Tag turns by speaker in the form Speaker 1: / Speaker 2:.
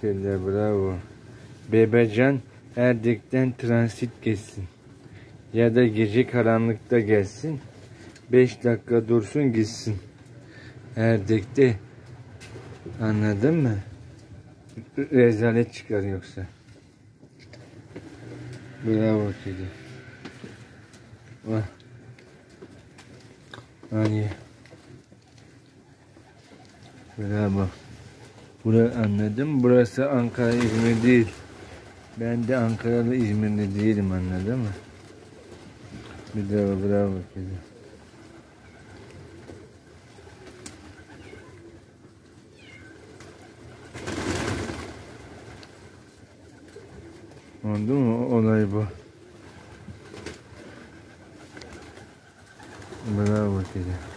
Speaker 1: kediler bravo. Bebecan Erdek'ten transit geçsin. Ya da gece karanlıkta gelsin. 5 dakika dursun gitsin. Erdek'te. Anladın mı? Rezalet çıkar yoksa. Bravo kedi. Vah. Hadi. Bravo. Bura anladım. Burası Ankara İzmir değil. Ben de Ankaralı İzmirli değilim anladın mı? Bravo bravo kedi. Oldu mu? Olay bu. Bravo kedi.